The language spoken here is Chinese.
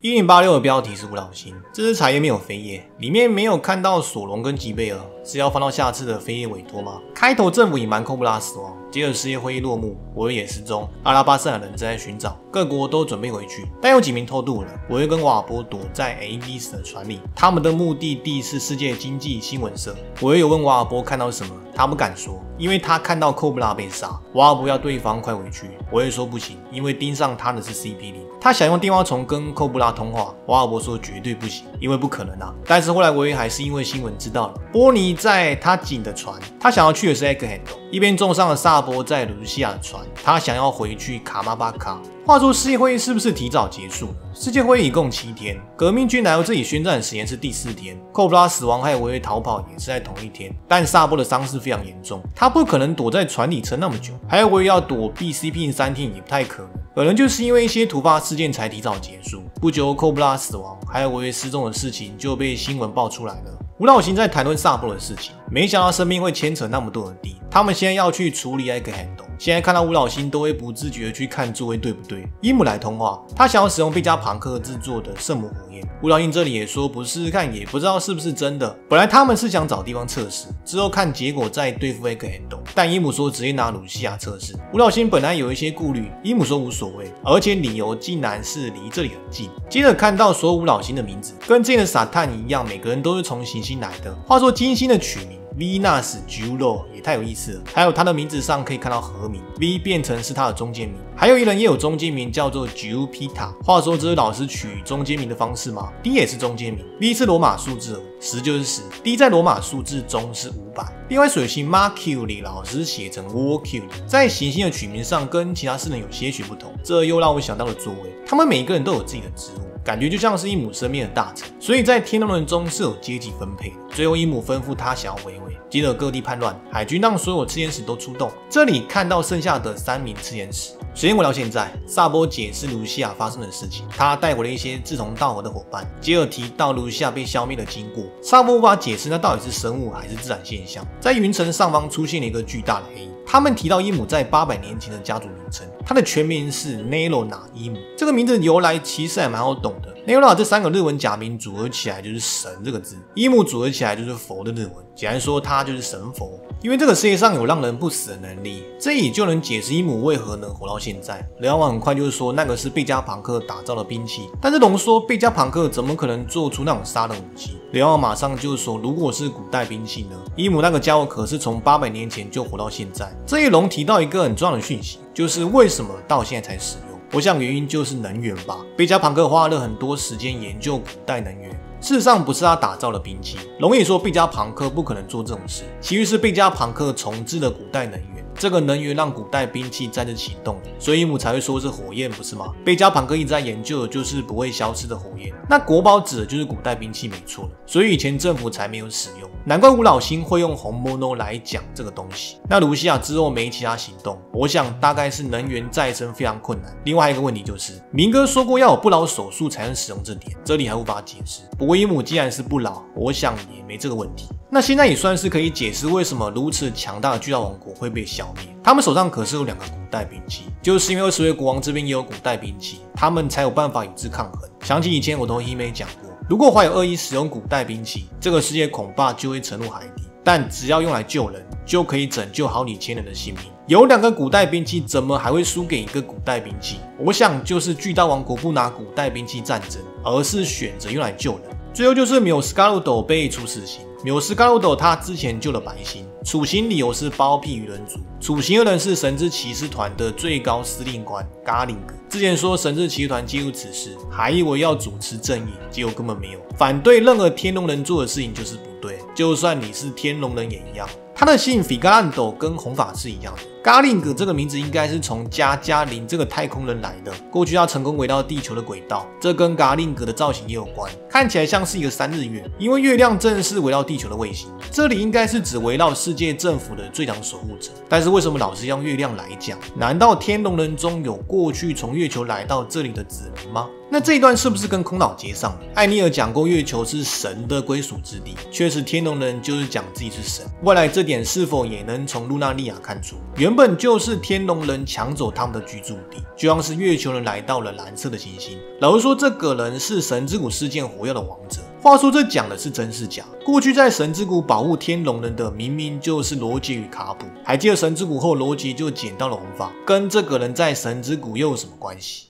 一零八六的标题是五老星，这只茶叶没有飞叶，里面没有看到索隆跟吉贝尔，是要放到下次的飞叶委托吗？开头政府隐瞒科布拉死亡，接着世界会议落幕，我也失踪，阿拉巴塞尔人正在寻找，各国都准备回去，但有几名偷渡了。我又跟瓦尔波躲在 A D S 的船里，他们的目的地是世界经济新闻社。维约有问瓦尔波看到什么，他不敢说，因为他看到科布拉被杀。瓦尔波要对方快回去，我也说不行，因为盯上他的是 C P 零。他想用电话虫跟科布拉通话，瓦尔伯说绝对不行，因为不可能啊。但是后来我也还是因为新闻知道了，波尼在他警的船，他想要去的是 Egghead，一边撞上了萨波在卢西亚的船，他想要回去卡马巴卡。话说世界会议是不是提早结束了？世界会议一共七天，革命军来到这里宣战的时间是第四天。寇布拉死亡还有维约逃跑也是在同一天，但萨波的伤势非常严重，他不可能躲在船里撑那么久，还有维约要躲避 CP 三天也不太可能，可能就是因为一些突发事件才提早结束。不久，寇布拉死亡还有维约失踪的事情就被新闻爆出来了。吴老行在谈论萨波的事情，没想到生命会牵扯那么多的地。他们现在要去处理 Egghead 现在看到吴老星都会不自觉的去看座位对不对。伊姆来通话，他想要使用贝加庞克制作的圣母火焰。吴老星这里也说不试试看，也不知道是不是真的。本来他们是想找地方测试，之后看结果再对付 Egg Handle，但伊姆说直接拿鲁西亚测试。吴老星本来有一些顾虑，伊姆说无所谓，而且理由竟然是离这里很近。接着看到所有吴老星的名字，跟之前的撒旦一样，每个人都是从行星来的。话说金星的取名 Venus Julo 也太有意思了，还有他的名字上可以看到和名 V 变成是他的中间名，还有一人也有中间名叫做 Jupiter。话说这是老师取中间名的方式吗？D 也是中间名，V 是罗马数字，十就是十，D 在罗马数字中是五百。另外水星 Mercury 老师写成 Mercury，在行星的取名上跟其他四人有些许不同，这又让我想到了座位，他们每一个人都有自己的职务。感觉就像是一亩生命的大臣，所以在天龙人中是有阶级分配的。最后，一亩吩咐他想要回位，接着各地叛乱，海军让所有赤焰使都出动。这里看到剩下的三名赤焰使。首先回到现在，萨波解释卢西亚发生的事情，他带回了一些志同道合的伙伴。接着提到卢西亚被消灭的经过，萨波无法解释那到底是生物还是自然现象。在云层上方出现了一个巨大的黑影。他们提到伊姆在八百年前的家族名称，他的全名是 Nelona 伊姆。这个名字的由来其实还蛮好懂的。Nelona 这三个日文假名组合起来就是神这个字，伊姆组合起来就是佛的日文。简单说，他就是神佛。因为这个世界上有让人不死的能力，这也就能解释伊姆为何能活到现在。雷王很快就是说，那个是贝加庞克打造的兵器。但是龙说，贝加庞克怎么可能做出那种杀人武器？雷王马上就说，如果是古代兵器呢？伊姆那个家伙可是从八百年前就活到现在。这一龙提到一个很重要的讯息，就是为什么到现在才使用？我想原因就是能源吧。贝加庞克花了很多时间研究古代能源。事实上不是他打造了兵器，龙也说贝加庞克不可能做这种事，其余是贝加庞克重置了古代能源。这个能源让古代兵器再次启动，所以伊姆才会说是火焰，不是吗？贝加庞克一直在研究的就是不会消失的火焰。那国宝指的就是古代兵器，没错了。所以以前政府才没有使用，难怪吴老星会用红 mono 来讲这个东西。那卢西亚之后没其他行动，我想大概是能源再生非常困难。另外一个问题就是，明哥说过要有不老手术才能使用这点，这里还无法解释。不过伊姆既然是不老，我想也没这个问题。那现在也算是可以解释为什么如此强大的巨大王国会被消灭。他们手上可是有两个古代兵器，就是因为二十位国王这边也有古代兵器，他们才有办法与之抗衡。想起以前我同伊美讲过，如果怀有恶意使用古代兵器，这个世界恐怕就会沉入海底。但只要用来救人，就可以拯救好几千人的性命。有两个古代兵器，怎么还会输给一个古代兵器？我想就是巨大王国不拿古代兵器战争，而是选择用来救人。最后就是缪斯加鲁斗被处死刑。缪斯嘎鲁斗他之前救了白星，处刑理由是包庇愚人族。处刑的人是神之骑士团的最高司令官嘎林格。之前说神之骑士团介入此事，还以为要主持正义，结果根本没有。反对任何天龙人做的事情就是不对，就算你是天龙人也一样。他的姓费格兰斗跟红法是一样的。嘎林格这个名字应该是从加加林这个太空人来的。过去他成功围绕地球的轨道，这跟嘎林格的造型也有关，看起来像是一个三日月，因为月亮正是围绕地球的卫星。这里应该是指围绕世界政府的最强守护者。但是为什么老是用月亮来讲？难道天龙人中有过去从月球来到这里的子民吗？那这一段是不是跟空岛接上了？艾尼尔讲过月球是神的归属之地，确实天龙人就是讲自己是神。未来这点是否也能从露娜利亚看出？原本就是天龙人抢走他们的居住地，就像是月球人来到了蓝色的行星。老实说，这个人是神之谷事件火药的王者。话说，这讲的是真是假？过去在神之谷保护天龙人的，明明就是罗杰与卡普。还记得神之谷后，罗杰就捡到了红发，跟这个人在神之谷又有什么关系？